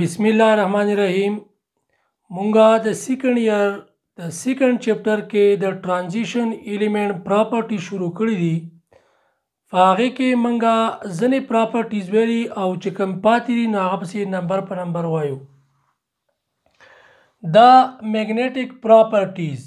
بسم الله الرحمن الرحیم مونږه د سیکنډ ایئر د سیکنډ چپټر کې د ترانزیشن ایلیمنت پراپرټی شروع کړی دي فاغه کې مونږه ځنې پراپرټیز ویلي او چې کم پاتې دي نو هغه پسې نمبر په نمبر وایو دا میګنیټک پراپرټیز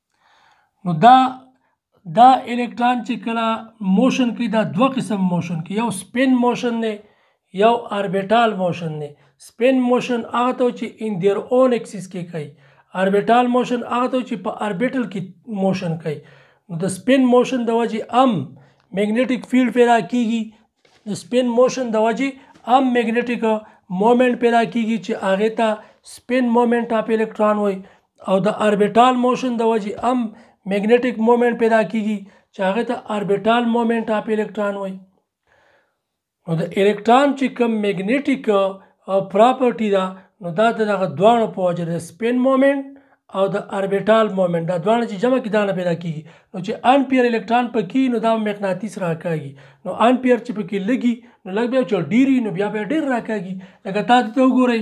نو دا دا الکترون چې کله موشن کوي دا دوه قسم موشن کوي یو سپین موشن دی یو اربیټال موشن دی سپین موشن هغه ته چې ان دیر اون اکسس کې کوي اربیټال موشن هغه ته چې په اربیټل کې موشن کوي نو د سپین موشن د وجې ام میګنیټیک فیلډ پیدا کیږي د سپین موشن د وجې ام میګنیټیک مومنټ پیدا کیږي چې هغه ته سپین مومنټ اف الکترون وایي او د اربیټال موشن د وجې هم میګنیټک مومنټ پیدا کیږي چې هغه ته اربیټال مومنټ اپ الکترون وایي نو د الکترون چې کوم میګنیټک او پراپرټي ده نو دا دغه دواړو په وجه د سپین مومنټ او د اربیټال مومنټ دا دواړه چې جمع کې دانه پیدا کیږي نو چې ان پیر الکترون پکې نو دا مقناطیس راکاږي نو ان پیر چې پکې لګي نو لګ بیا چې ډیری نو بیا بیا ډیر راکاږي لکه تاسو ته وګورئ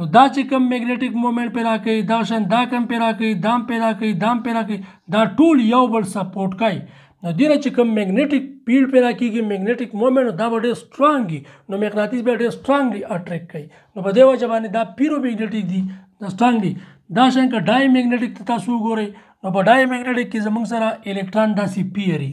نو دا چې کوم میګنیټیک مومنټ پیدا کوي دا شان دا کم پیدا کوي دام پیدا کوي دام پیدا کوي دا ټول یو بل سپورټ کوي نو دینه چې کوم میګنیټیک پیډ پیدا کیږي میګنیټیک مومنټ دا به ډېر سترونګ وي نو مقناطیس به ډېر سترونګلی اټریک کوي نو په دې وجه باندې دا پیرو میګنیټیک دي دا سترونګ دي دا شان که ډای میګنیټیک ته تاسو وګورئ نو په ډای میګنیټیک کې زموږ سره الکترون داسې پیري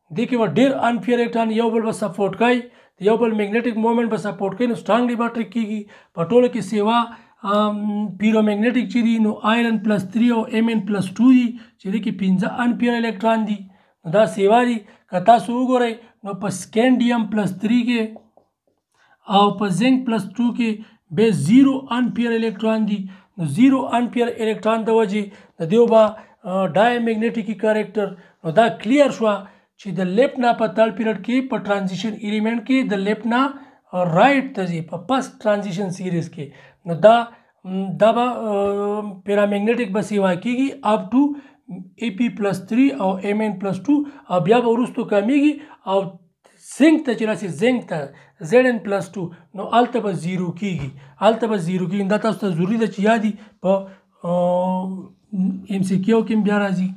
دې کې به ډیر انفیر الکترون یو بل به سپورټ کوي یو بل میګنیټک مومنټ به سپورټ کوي نو سټرانګ دی بټری کیږي په ټولو کې سیوا پیرو میګنیټک چې دي نو آیرن پلس 3 او ایم ان پلس 2 دي چې دې کې 15 انفیر الکترون دي نو دا سیوا دي که تاسو وګورئ نو په سکینډیم پلس 3 کې او په زنګ پلس 2 کې به 0 امپیر الکترون دي نو 0 امپیر الکترون د وجې د دیو به ډای میګنیټیکی کریکټر نو دا کلیر شو چې د لیفت نه په تړ پیریډ کې په ترانزیشن ایلیمنت کې د لیفت نه رائټ ته ځي په پس ترانزیشن سیریز کې نو دا دا به پیرامیګنیټک به سیوا کیږي اپ ټو ای پی پلس 3 او ایم ان پلس 2 او بیا به ورستو کمیږي او زنګ ته چې راسي زنګ ته زد ان پلس 2 نو الته به 0 کیږي الته به 0 کیږي دا تاسو ته ضروری ده چې یادي په ام سی کیو کې بیا راځي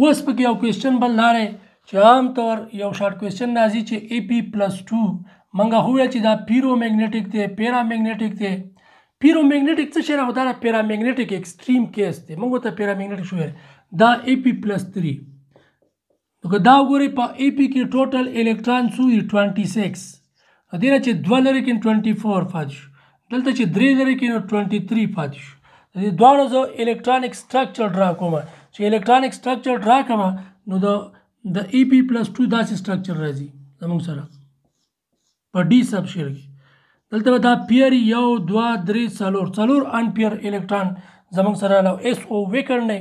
اوس په کې یو کوېشن بل لاره چې عام طور یو شارټ کوېشن راځي چې ای پی پلس 2 منګه هو چې دا پیرو میګنیټیک دی پیرا میګنیټیک دی پیرو میګنیټیک څه شی راغو دا پیرا میګنیټیک ایکستریم کیس دی موږ ته پیرا میګنیټیک شو دا ای پی پلس 3 نو که دا وګورئ په ای پی کې ټوټل الکترون څو دي 26 نو دې نه چې دوه لرې کې 24 پاتې شو دلته چې درې لرې کې نو 23 پاتې شو د دې دواړو زه الکترونیک سټرکچر ډرا کوم چې الکترونیک سټرکچر ډرا کوم نو د د ای پی پلس 2 داسې سټرکچر راځي زموږ سره په ډي سب شیل کې دلته به دا پیر یو دوه درې څلور څلور ان پیر الکترون زمونږ سره له ایس او ویکرن دی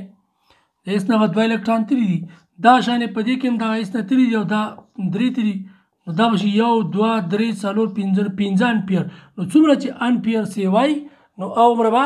د ایس نه به دوه الکترون تلي دي دا شانې په دې کې هم دغه ایس نه تلي دي او دا درې تلي نو دا به شي یو دوه درې څلور پنځه پنځه ان پیر نو څومره چې ان پیر سیوای نو عمر به